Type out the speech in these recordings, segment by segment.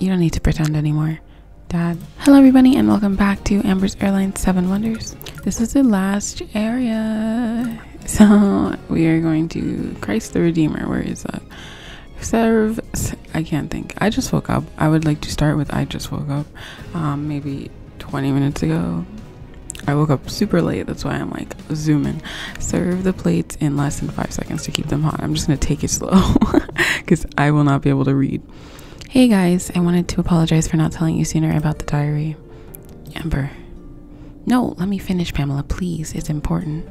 You don't need to pretend anymore. Dad. Hello, everybody, and welcome back to Amber's Airlines Seven Wonders. This is the last area. So, we are going to Christ the Redeemer. Where is that? Serve. I can't think. I just woke up. I would like to start with I just woke up. Um, maybe 20 minutes ago. I woke up super late. That's why I'm like zooming. Serve the plates in less than five seconds to keep them hot. I'm just going to take it slow because I will not be able to read. Hey guys, I wanted to apologize for not telling you sooner about the diary. Amber. No, let me finish, Pamela, please. It's important.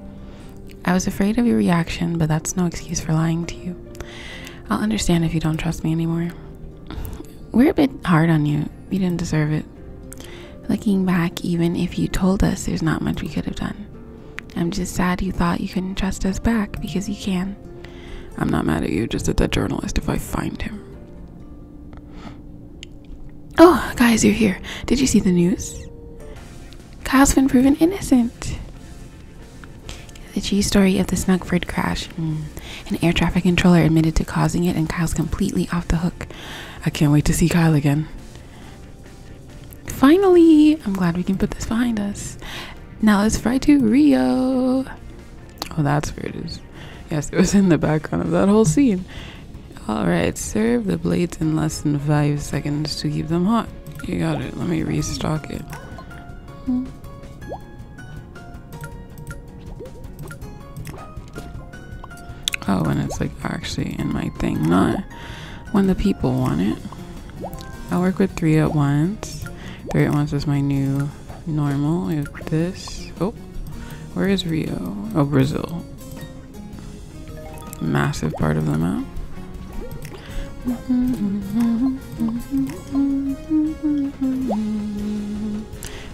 I was afraid of your reaction, but that's no excuse for lying to you. I'll understand if you don't trust me anymore. We're a bit hard on you. You didn't deserve it. Looking back, even if you told us, there's not much we could have done. I'm just sad you thought you couldn't trust us back because you can. I'm not mad at you, just at that journalist if I find him. Oh, guys, you're here. Did you see the news? Kyle's been proven innocent. The cheese story of the Snuggford crash. Mm. An air traffic controller admitted to causing it, and Kyle's completely off the hook. I can't wait to see Kyle again. Finally! I'm glad we can put this behind us. Now let's fly to Rio. Oh, that's where it is. Yes, it was in the background of that whole scene. Alright, serve the blades in less than five seconds to keep them hot. You got it. Let me restock it. Oh, and it's like actually in my thing, not when the people want it. I work with three at once. Three at once is my new normal. We have this. Oh, where is Rio? Oh, Brazil. Massive part of the map.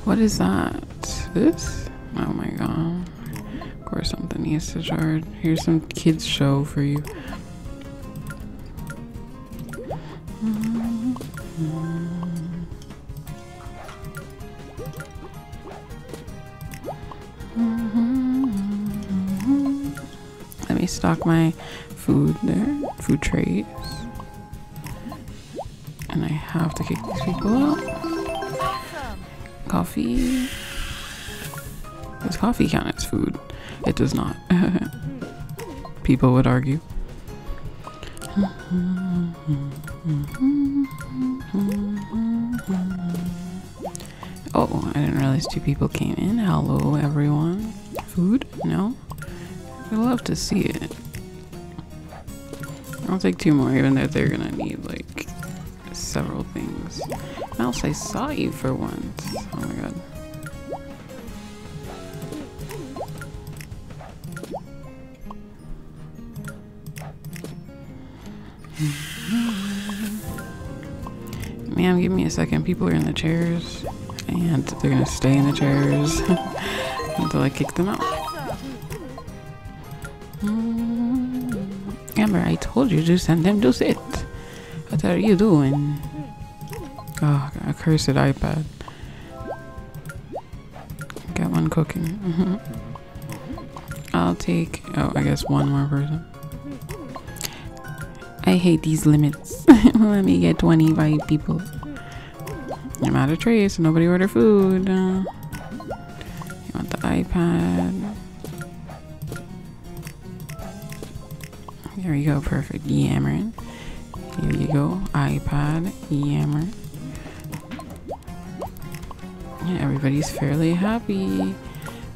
What is that? This? Oh my god. Of course something needs to charge. Here's some kids show for you. Let me stock my food there, food trays. And I have to kick these people out. Coffee. Does coffee count as food? It does not. people would argue. Oh, I didn't realize two people came in. Hello, everyone. Food? No? I'd love to see it. I'll take two more, even though they're gonna need like several things. Mouse, I saw you for once. Oh my god. Ma'am, give me a second. People are in the chairs, and they're gonna stay in the chairs until I kick them out. Mm, Amber, I told you to send them to sit. What are you doing? Oh, a cursed iPad. Got one cooking. I'll take, oh, I guess one more person. I hate these limits. Let me get 25 people. I'm out of trays, so nobody order food. Uh, you want the iPad? There you go, perfect. Yammering. Here you go, iPad, Yammer. Yeah, everybody's fairly happy.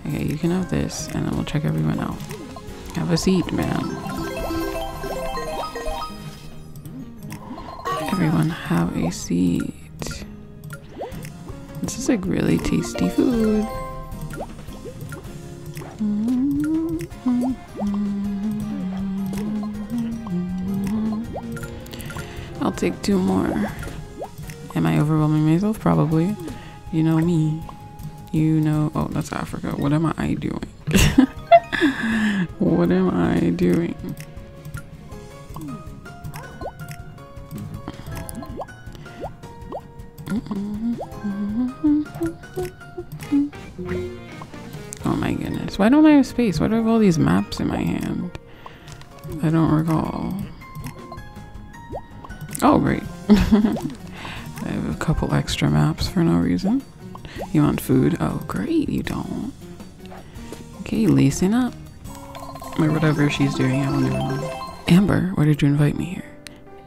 Okay, you can have this, and then we'll check everyone out. Have a seat, man. Everyone have a seat. This is like really tasty food. I'll take two more. Am I overwhelming myself? Probably. You know me. You know. Oh, that's Africa. What am I doing? what am I doing? Oh my goodness. Why don't I have space? Why do I have all these maps in my hand? I don't recall. Great. I have a couple extra maps for no reason. You want food? Oh, great, you don't. Okay, lacing up. Or whatever she's doing, I don't even know. Amber, why did you invite me here?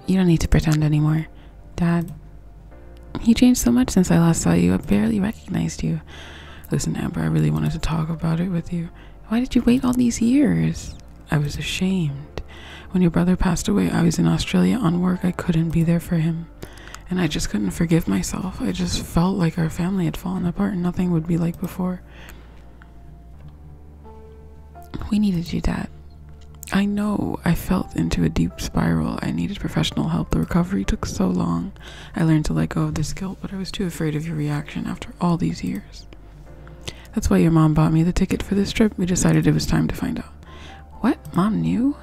You don't need to pretend anymore. Dad, he changed so much since I last saw you. I barely recognized you. Listen, Amber, I really wanted to talk about it with you. Why did you wait all these years? I was ashamed. When your brother passed away, I was in Australia on work. I couldn't be there for him. And I just couldn't forgive myself. I just felt like our family had fallen apart and nothing would be like before. We needed you, Dad. I know I felt into a deep spiral. I needed professional help. The recovery took so long. I learned to let go of this guilt, but I was too afraid of your reaction after all these years. That's why your mom bought me the ticket for this trip. We decided it was time to find out. What? Mom knew?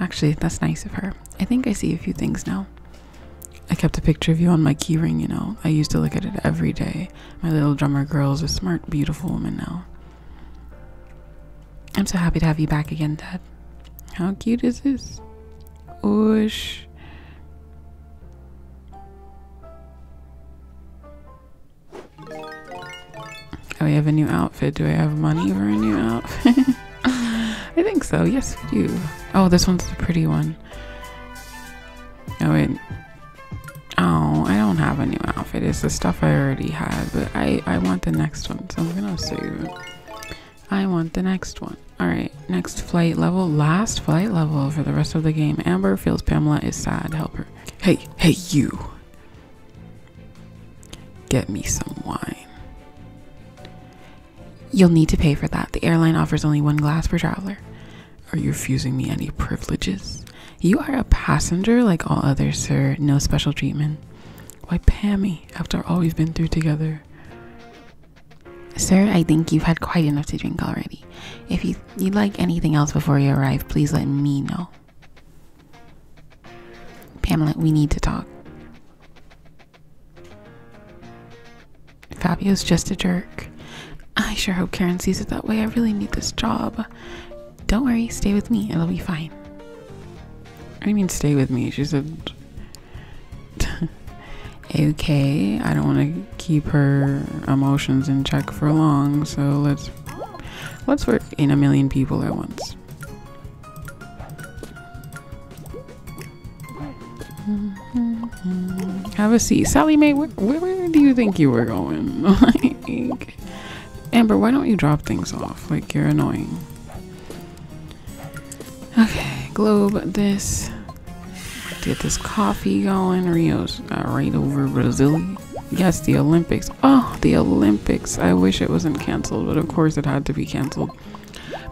Actually, that's nice of her. I think I see a few things now. I kept a picture of you on my keyring, you know. I used to look at it every day. My little drummer girl is a smart, beautiful woman now. I'm so happy to have you back again, Dad. How cute is this? Oosh. Oh, we have a new outfit. Do I have money for a new outfit? I think so. Yes, we do. Oh, this one's the pretty one. Oh, wait. Oh, I don't have a new outfit. It's the stuff I already had, but I, I want the next one, so I'm gonna save it. I want the next one. Alright, next flight level. Last flight level for the rest of the game. Amber feels Pamela is sad. Help her. Hey, hey, you. Get me some wine. You'll need to pay for that. The airline offers only one glass per traveler. Are you refusing me any privileges? You are a passenger like all others, sir. No special treatment. Why, Pammy, after all we've been through together? Sir, I think you've had quite enough to drink already. If you, you'd like anything else before you arrive, please let me know. Pamela, we need to talk. Fabio's just a jerk. I sure hope Karen sees it that way. I really need this job. Don't worry, stay with me. It'll be fine. I mean, stay with me. She said, okay, I don't want to keep her emotions in check for long, so let's let's work in a million people at once. Have a seat, Sally Mae. Where, where do you think you were going? like, Amber, why don't you drop things off? Like you're annoying. Okay, globe this. Get this coffee going. Rio's uh, right over Brazil. Yes, the Olympics. Oh, the Olympics. I wish it wasn't canceled, but of course it had to be canceled.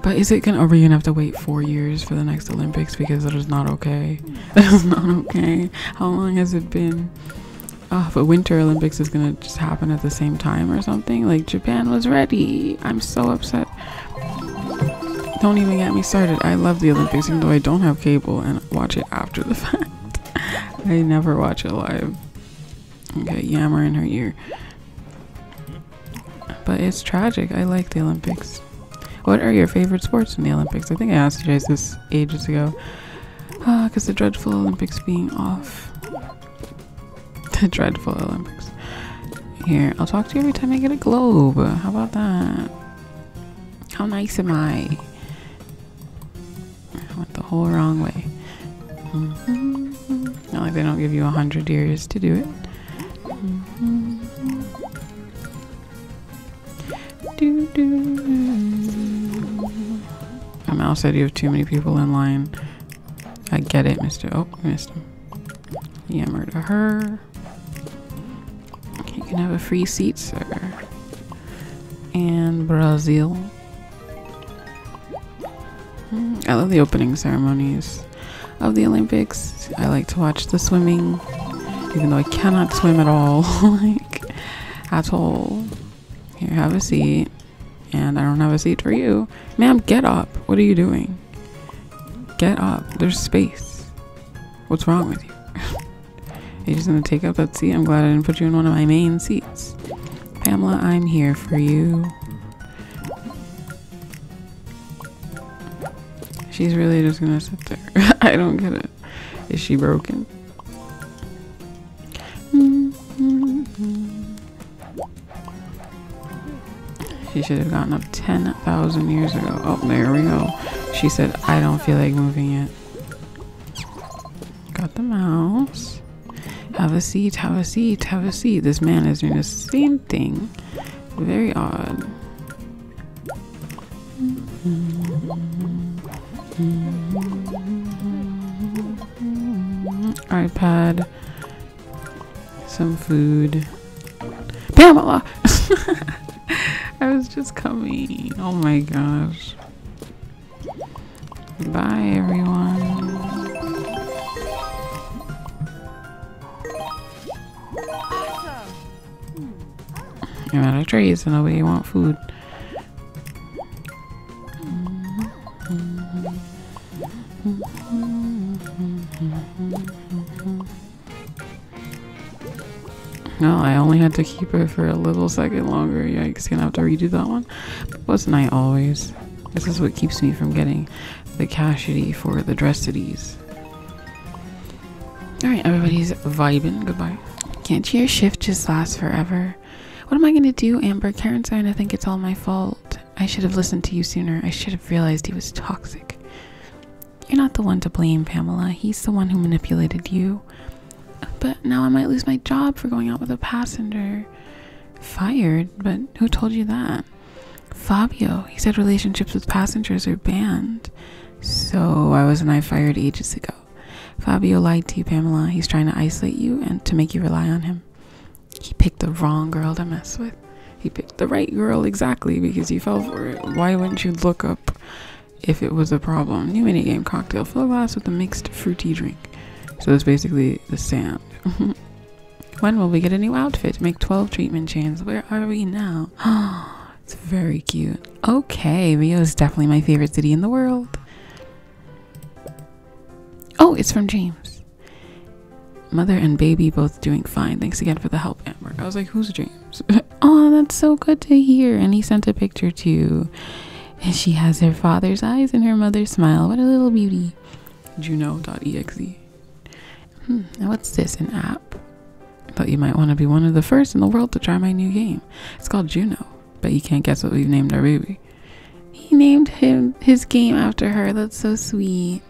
But is it gonna? Are we gonna have to wait four years for the next Olympics because it is not okay? That is not okay. How long has it been? Oh, but Winter Olympics is gonna just happen at the same time or something. Like Japan was ready. I'm so upset. Don't even get me started. I love the Olympics, even though I don't have cable and watch it after the fact. I never watch it live. Okay, yammer in her ear. But it's tragic. I like the Olympics. What are your favorite sports in the Olympics? I think I asked you guys this ages ago. Ah, because the dreadful Olympics being off. The dreadful Olympics. Here, I'll talk to you every time I get a globe. How about that? How nice am I? Whole wrong way. Mm -hmm. Not like they don't give you a hundred years to do it. Mm -hmm. do, do. My mouse said you have too many people in line. I get it, Mr. Oh, missed him. Yammer to her. You can have a free seat, sir. And Brazil. I love the opening ceremonies of the Olympics. I like to watch the swimming, even though I cannot swim at all. like, at all. Here, have a seat. And I don't have a seat for you. Ma'am, get up. What are you doing? Get up. There's space. What's wrong with you? You're just gonna take up that seat? I'm glad I didn't put you in one of my main seats. Pamela, I'm here for you. She's really just gonna sit there. I don't get it. Is she broken? She should have gotten up 10,000 years ago. Oh, there we go. She said, I don't feel like moving yet. Got the mouse. Have a seat, have a seat, have a seat. This man is doing the same thing. Very odd. iPad. Some food. Pamela! I was just coming. Oh my gosh. Bye, everyone. I'm out of trees and nobody want food. No, I only had to keep it for a little second longer. Yikes, gonna have to redo that one. But wasn't I always? This is what keeps me from getting the cashity for the dressities. Alright, everybody's vibing. Goodbye. Can't your shift just last forever? What am I gonna do, Amber? Karen's starting to think it's all my fault. I should have listened to you sooner. I should have realized he was toxic. You're not the one to blame, Pamela. He's the one who manipulated you. But now I might lose my job for going out with a passenger. Fired? But who told you that? Fabio. He said relationships with passengers are banned. So why wasn't I fired ages ago? Fabio lied to you, Pamela. He's trying to isolate you and to make you rely on him. He picked the wrong girl to mess with. He picked the right girl exactly because you fell for it. Why wouldn't you look up if it was a problem? New minigame cocktail. Fill a glass with a mixed fruity drink. So it's basically the sand. when will we get a new outfit? Make 12 treatment chains. Where are we now? it's very cute. Okay, Rio is definitely my favorite city in the world. Oh, it's from James. Mother and baby both doing fine. Thanks again for the help, Amber. I was like, who's James? oh, that's so good to hear. And he sent a picture too. And she has her father's eyes and her mother's smile. What a little beauty. Juno.exe. Hmm, now what's this? An app? I thought you might want to be one of the first in the world to try my new game. It's called Juno. But you can't guess what we've named our baby. He named him his game after her. That's so sweet.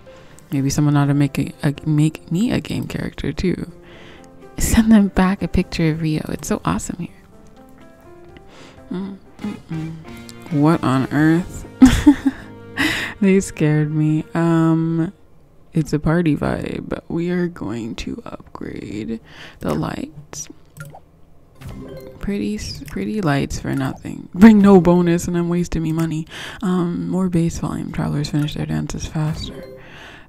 Maybe someone ought to make a, a make me a game character too. Send them back a picture of Rio. It's so awesome here. Mm, mm, mm. What on earth? they scared me. Um, it's a party vibe. We are going to upgrade the lights. Pretty, pretty lights for nothing. Bring no bonus, and I'm wasting me money. Um, more bass volume. Travelers finish their dances faster.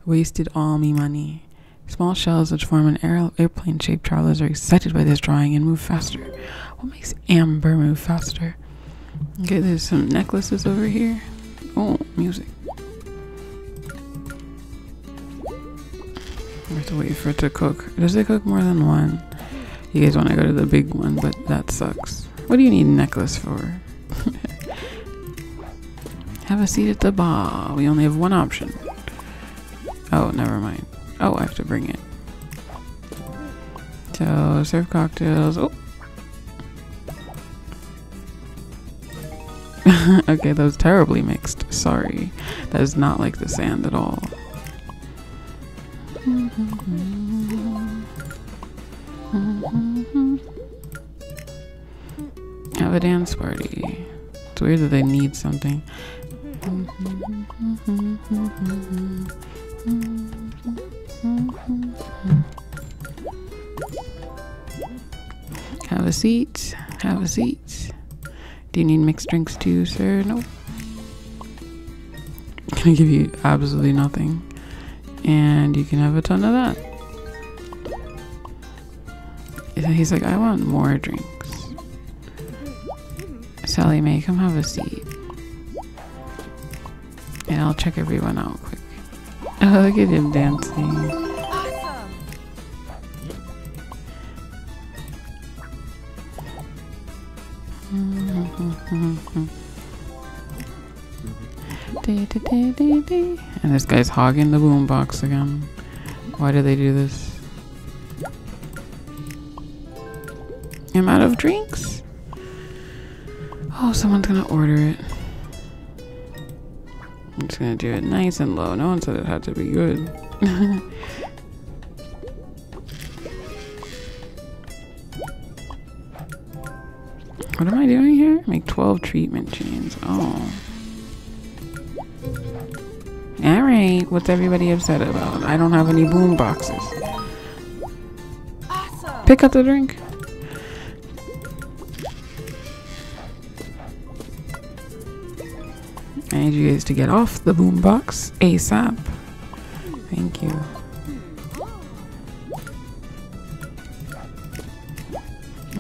Wasted all me money. Small shells which form an air airplane shaped travelers are excited by this drawing and move faster. What makes amber move faster? Okay, there's some necklaces over here. Oh, music. We have to wait for it to cook. Does it cook more than one? You guys want to go to the big one, but that sucks. What do you need a necklace for? have a seat at the bar. We only have one option. Oh, never mind. Oh, I have to bring it. So, serve cocktails. Oh. okay, that was terribly mixed. Sorry. That is not like the sand at all. Have a dance party. It's weird that they need something. Have a seat. Have a seat. Do you need mixed drinks too, sir? Nope. Gonna give you absolutely nothing. And you can have a ton of that. He's like, I want more drinks. Sally Mae, come have a seat. And I'll check everyone out quick. Oh, look at him dancing. And this guy's hogging the boombox again. Why do they do this? I'm out of drinks. Oh, someone's gonna order it. I'm just gonna do it nice and low. No one said it had to be good. what am I doing here? Make 12 treatment chains. Oh. Alright, what's everybody upset about? I don't have any boom boxes. Awesome. Pick up the drink. I need you guys to get off the boom box ASAP. Thank you.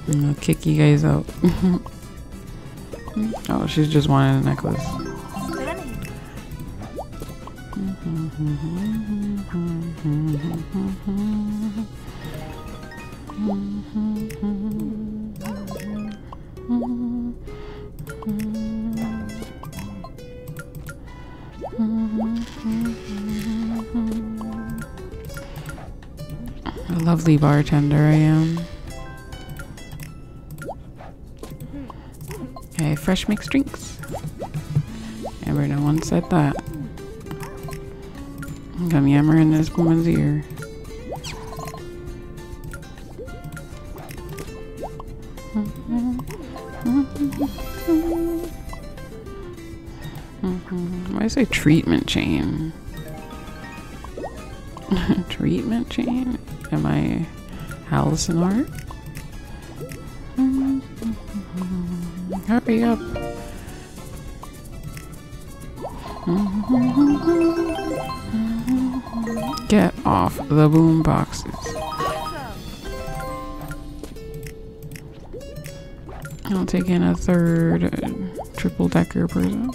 I'm gonna kick you guys out. oh, she's just wanting a necklace. Bartender I am. Okay, fresh mixed drinks. Ever no one said that. Come yammer in this woman's ear. Why say treatment chain? treatment chain? Am I hallucinate? Hurry up. Get off the boom boxes. I'll take in a third triple decker person.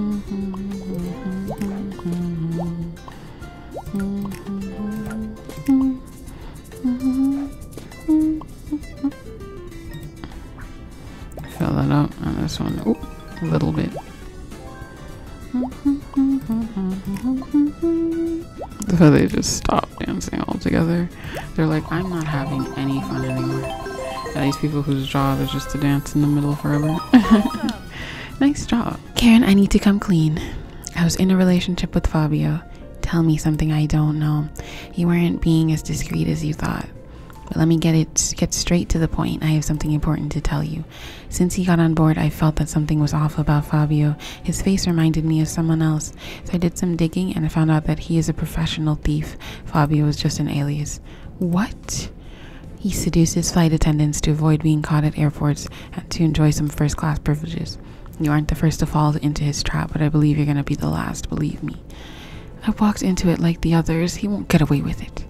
Fill that up on this one. Ooh, a little bit. So they just stop dancing altogether. They're like, I'm not having any fun anymore. Yeah, these people whose job is just to dance in the middle forever. nice job. Karen, I need to come clean. I was in a relationship with Fabio. Tell me something I don't know. You weren't being as discreet as you thought. But let me get it get straight to the point. I have something important to tell you. Since he got on board, I felt that something was off about Fabio. His face reminded me of someone else. So I did some digging and I found out that he is a professional thief. Fabio was just an alias. What? He seduces flight attendants to avoid being caught at airports and to enjoy some first class privileges. You aren't the first to fall into his trap, but I believe you're to be the last, believe me. I walked into it like the others. He won't get away with it.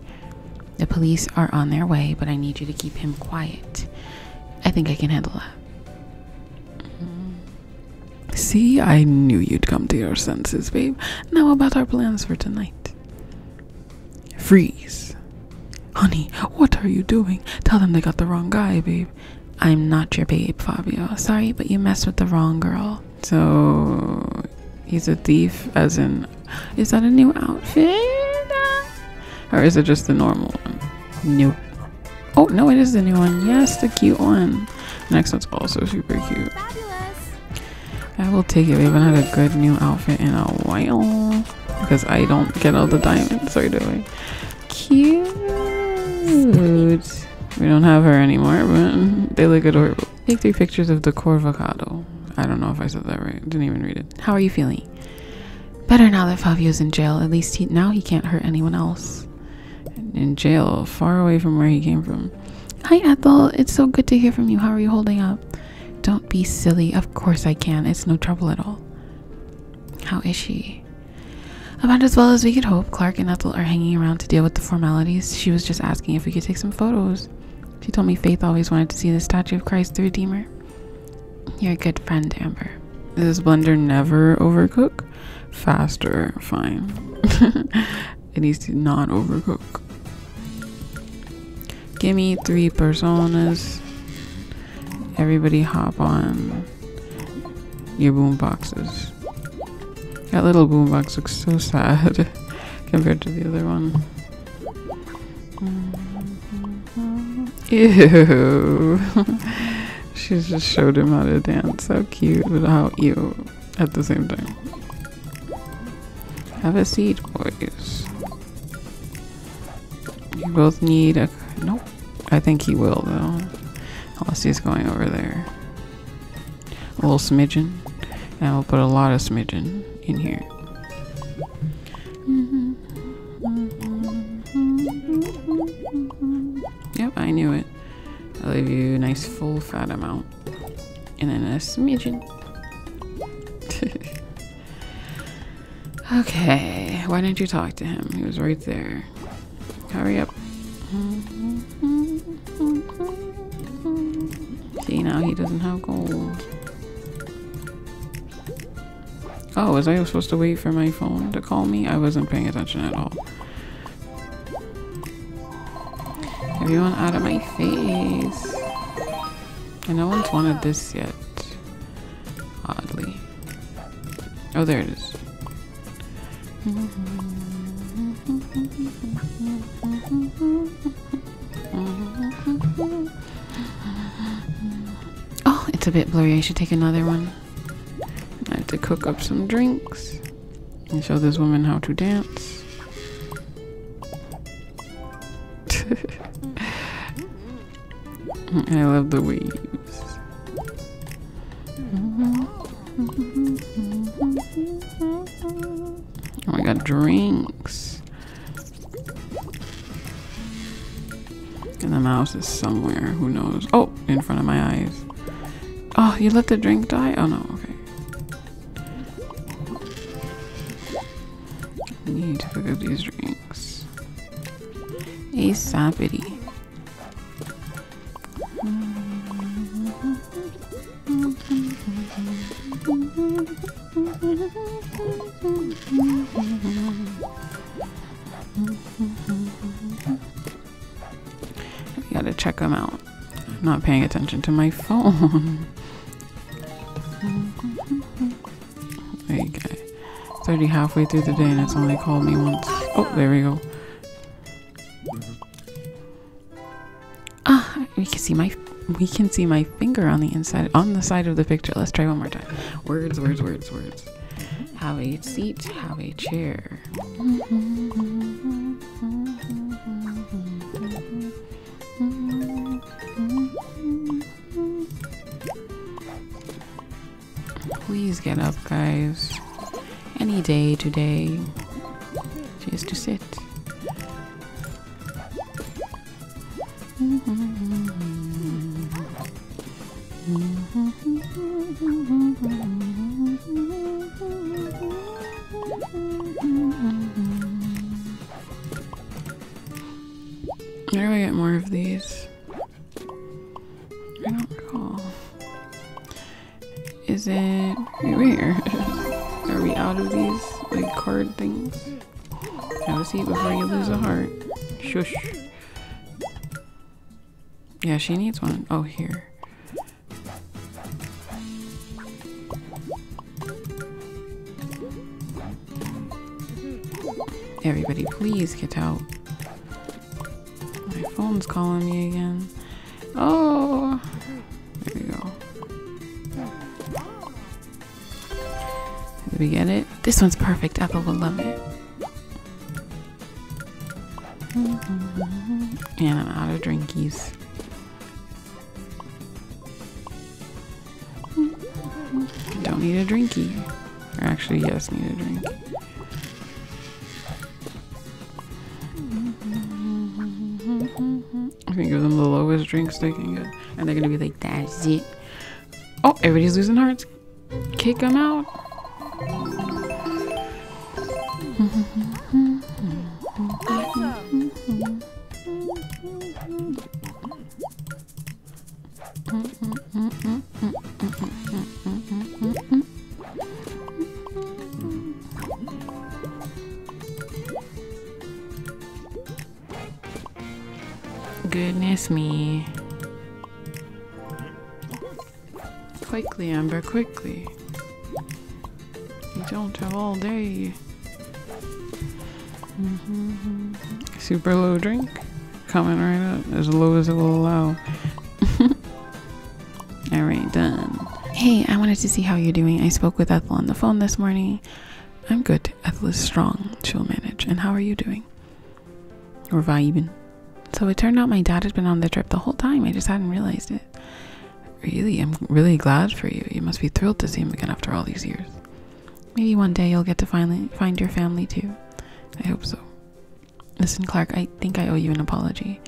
The police are on their way, but I need you to keep him quiet. I think I can handle that. Mm-hmm. See, I knew you'd come to your senses, babe. Now about our plans for tonight. Freeze. Honey, what are you doing? Tell them they got the wrong guy, babe. I'm not your babe, Fabio. Sorry, but you messed with the wrong girl. So, he's a thief, as in, is that a new outfit? Or is it just the normal one? Nope. Oh, no, it is the new one. Yes, the cute one. Next one's also super cute. Fabulous. I will take it. We haven't had a good new outfit in a while. Because I don't get all the diamonds, or do I? Cute. We don't have her anymore, but they look adorable. Take three pictures of the Corvocado. I don't know if I said that right. Didn't even read it. How are you feeling? Better now that Fabio's in jail. At least he, now he can't hurt anyone else in jail, far away from where he came from. Hi, Ethel. It's so good to hear from you. How are you holding up? Don't be silly. Of course I can. It's no trouble at all. How is she? About as well as we could hope. Clark and Ethel are hanging around to deal with the formalities. She was just asking if we could take some photos. She told me Faith always wanted to see the statue of Christ the Redeemer. You're a good friend, Amber. Does blender never overcook? Faster, fine. it needs to not overcook. Give me three personas. Everybody hop on your boom boxes. That little boombox looks so sad compared to the other one. Mm. Ew. she just showed him how to dance. How cute, but how ew at the same time. Have a seat, boys. You both need a. Nope. I think he will, though. Unless he's going over there. A little smidgen. And we'll put a lot of smidgen in here. Fat amount. And then a smidgen. okay, why didn't you talk to him? He was right there. Hurry up. See, now he doesn't have gold. Oh, was I supposed to wait for my phone to call me? I wasn't paying attention at all. Everyone out of my face. And no one's wanted this yet. Oddly. Oh, there it is. Oh, it's a bit blurry. I should take another one. I have to cook up some drinks and show this woman how to dance. I love the waves. Oh, I got drinks. And the mouse is somewhere. Who knows? Oh, in front of my eyes. Oh, you let the drink die? Oh no, okay. I need to pick up these drinks. A sappity. Paying attention to my phone. okay. It's already halfway through the day and it's only called me once. Oh, there we go. Ah, we can see my we can see my finger on the inside on the side of the picture. Let's try one more time. Words, words, words, words. Have a seat, have a chair. Please get up, guys. Any day today. Just to sit. Oh, here. Everybody, please get out. My phone's calling me again. Oh, there we go. Did we get it? This one's perfect. Apple will love it. And I'm out of drinkies. Need a drinky. Or actually, yes, need a drink. I can give them the lowest drinks they can get. And they're gonna be like, that's it. Oh, everybody's losing hearts. Kick them out. Quickly, Amber, quickly. You don't have all day. Mm -hmm. Super low drink. Coming right up. As low as it will allow. Alright, done. Hey, I wanted to see how you're doing. I spoke with Ethel on the phone this morning. I'm good. Ethel is strong. She'll manage. And how are you doing? We're vibing. So it turned out my dad had been on the trip the whole time. I just hadn't realized it. Really, I'm really glad for you. You must be thrilled to see him again after all these years. Maybe one day you'll get to finally find your family too. I hope so. Listen, Clark, I think I owe you an apology.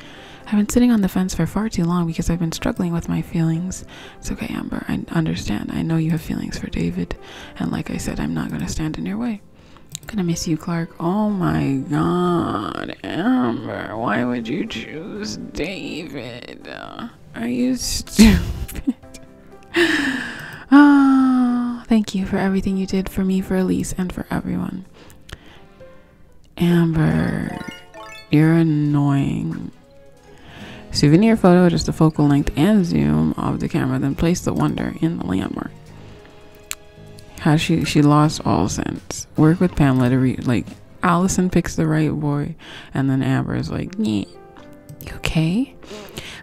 I've been sitting on the fence for far too long because I've been struggling with my feelings. It's okay, Amber. I understand. I know you have feelings for David. And like I said, I'm not going to stand in your way. I'm to miss you, Clark. Oh my god, Amber. Why would you choose David? Uh, are you stupid? oh, thank you for everything you did for me, for Elise, and for everyone. Amber, you're annoying. Souvenir photo, just the focal length and zoom of the camera, then place the wonder in the landmark. How she she lost all sense. Work with Pamela to read like Allison picks the right boy, and then Amber is like, yeah. Okay?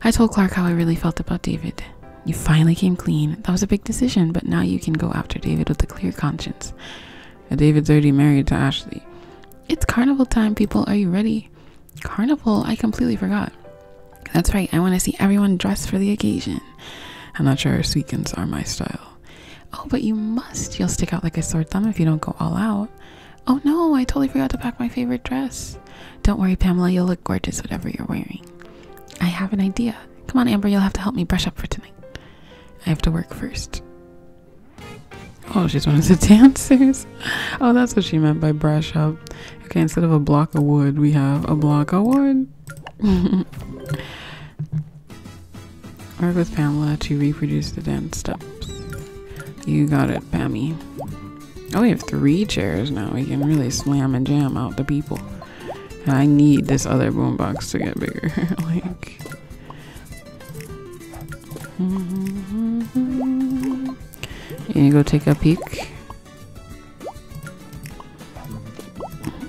I told Clark how I really felt about David. You finally came clean. That was a big decision, but now you can go after David with a clear conscience. David's already married to Ashley. It's carnival time, people. Are you ready? Carnival? I completely forgot. That's right, I want to see everyone dressed for the occasion. I'm not sure sweetens are my style. Oh, but you must. You'll stick out like a sore thumb if you don't go all out. Oh no, I totally forgot to pack my favorite dress. Don't worry, Pamela, you'll look gorgeous whatever you're wearing. I have an idea. Come on, Amber, you'll have to help me brush up for tonight. I have to work first. Oh, she's one of the dancers. Oh, that's what she meant by brush up. Okay, instead of a block of wood, we have a block of wood. Work with Pamela to reproduce the dance steps. You got it, Pammy. Oh, we have three chairs now. We can really slam and jam out the people. And I need this other boombox to get bigger. like. You go take a peek?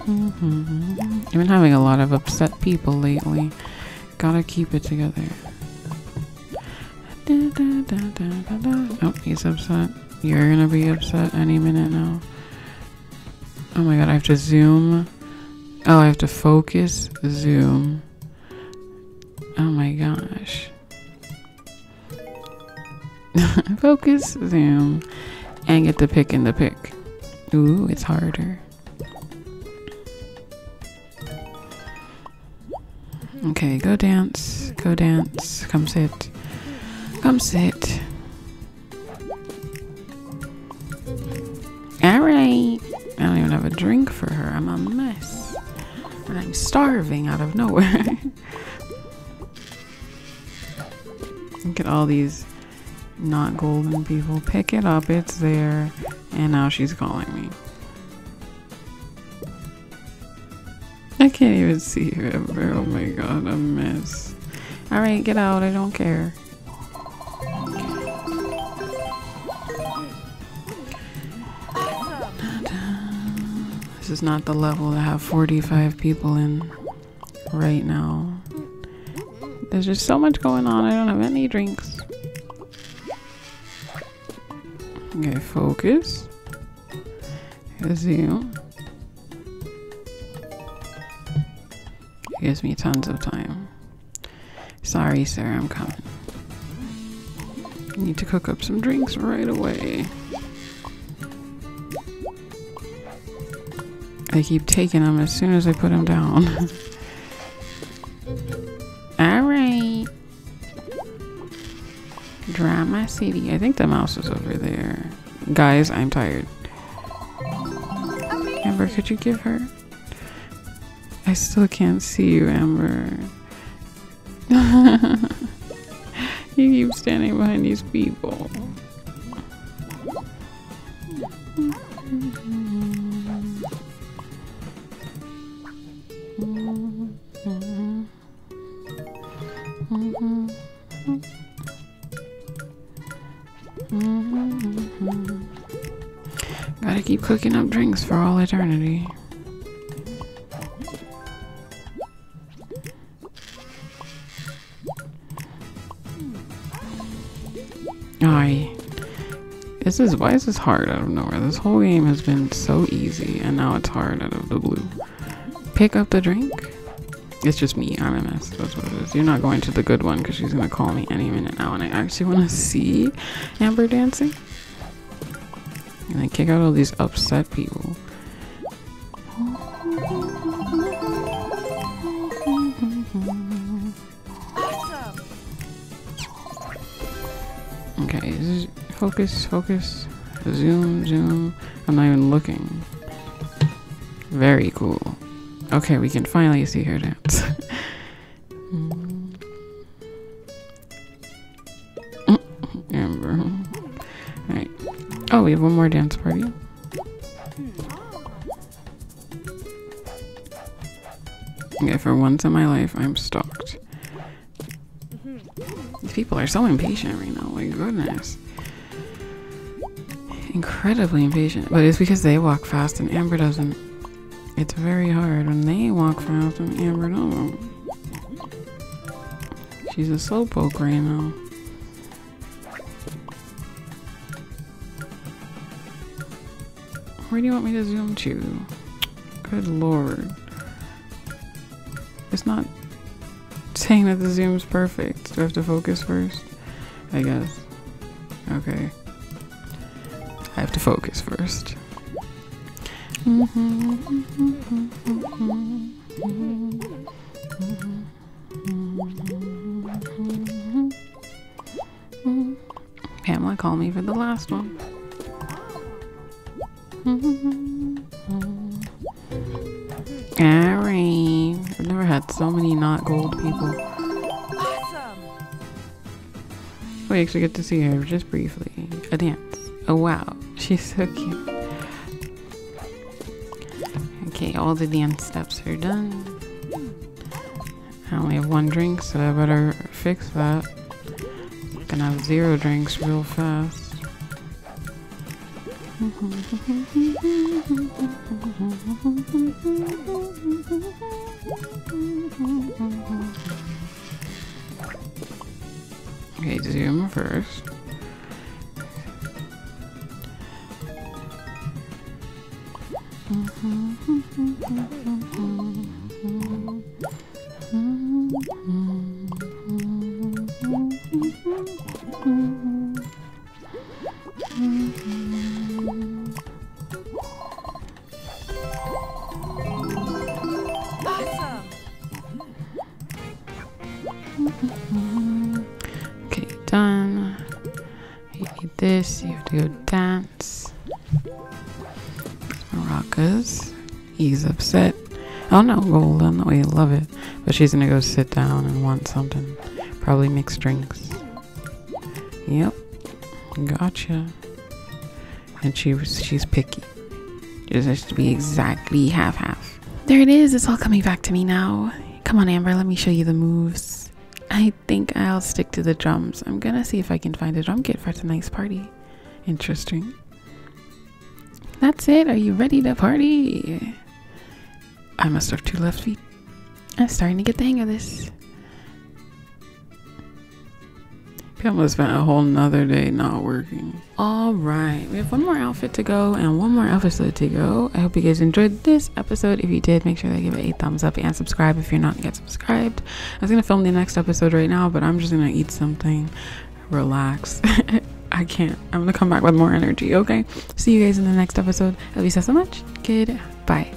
I've been having a lot of upset people lately. Gotta keep it together. Oh, he's upset. You're gonna be upset any minute now. Oh my god, I have to zoom. Oh, I have to focus, zoom. Oh my gosh. focus, zoom, and get the pick in the pick. Ooh, it's harder. Okay, go dance. Go dance. Come sit. Come sit. Alright. I don't even have a drink for her. I'm a starving out of nowhere. Look at all these not golden people. Pick it up. It's there. And now she's calling me. I can't even see her. Oh my god, a mess. Alright, get out. I don't care. Is not the level to have 45 people in right now. There's just so much going on. I don't have any drinks. Okay, focus. Zoom. It gives me tons of time. Sorry, sir, I'm coming. Need to cook up some drinks right away. I keep taking them as soon as I put them down. Alright. Drama City. I think the mouse is over there. Guys, I'm tired. Amber, could you give her? I still can't see you, Amber. you keep standing behind these people. Cooking up drinks for all eternity. Aye. This is why is this hard out of nowhere? This whole game has been so easy and now it's hard out of the blue. Pick up the drink. It's just me. I'm a mess. That's what it is. You're not going to the good one because she's gonna call me any minute now, and I actually want to see Amber dancing. And I kick out all these upset people. Okay, focus, focus, zoom, zoom. I'm not even looking. Very cool. Okay, we can finally see her dance. Oh, we have one more dance party. Okay, for once in my life, I'm stalked. These people are so impatient right now. My goodness. Incredibly impatient. But it's because they walk fast and Amber doesn't. It's very hard when they walk fast and Amber doesn't. She's a slowpoke right now. Where do you want me to zoom to? Good lord. It's not saying that the zoom's perfect. Do I have to focus first? I guess. Okay. I have to focus first. Pamela, call me for the last one. Mm-hmm. Alright. I've never had so many not gold people. Awesome. We actually get to see her just briefly. A dance. Oh wow. She's so cute. Okay, all the dance steps are done. I only have one drink, so I better fix that. Gonna have zero drinks real fast. Okay, zoom first. No, golden. Oh, you love it. But she's gonna go sit down and want something. Probably mixed drinks. Yep. Gotcha. And she she's picky. It has to be exactly half half. There it is. It's all coming back to me now. Come on, Amber. Let me show you the moves. I think I'll stick to the drums. I'm gonna see if I can find a drum kit for tonight's party. Interesting. That's it. Are you ready to party? I must have two left feet. I'm starting to get the hang of this. Pamela spent a whole nother day not working. All right, we have one more outfit to go and one more episode to go. I hope you guys enjoyed this episode. If you did, make sure to give it a thumbs up and subscribe if you're not yet subscribed. I was gonna film the next episode right now, but I'm just gonna eat something, relax. I can't. I'm gonna come back with more energy. Okay. See you guys in the next episode. Love you so much. Goodbye.